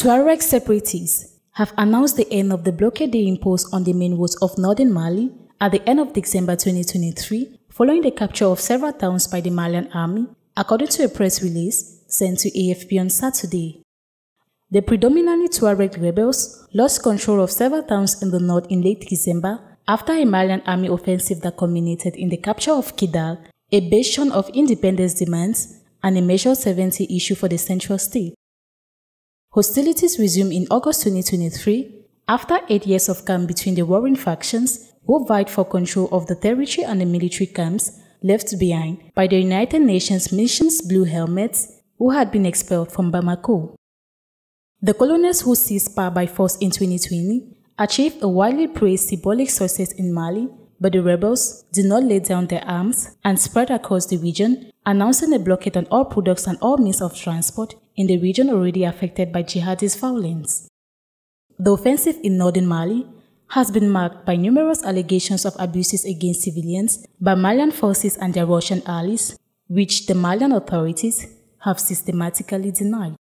Tuareg separatists have announced the end of the blockade they imposed on the main roads of northern Mali at the end of December 2023 following the capture of several towns by the Malian army, according to a press release sent to AFP on Saturday. The predominantly Tuareg rebels lost control of several towns in the north in late December after a Malian army offensive that culminated in the capture of Kidal, a bastion of independence demands and a Measure 70 issue for the central state. Hostilities resumed in August 2023 after eight years of calm between the warring factions who vied for control of the territory and the military camps left behind by the United Nations mission's Blue Helmets who had been expelled from Bamako. The colonists who seized power by force in 2020 achieved a widely praised symbolic success in Mali, but the rebels did not lay down their arms and spread across the region, announcing a blockade on all products and all means of transport in the region already affected by jihadist violence. The offensive in northern Mali has been marked by numerous allegations of abuses against civilians by Malian forces and their Russian allies, which the Malian authorities have systematically denied.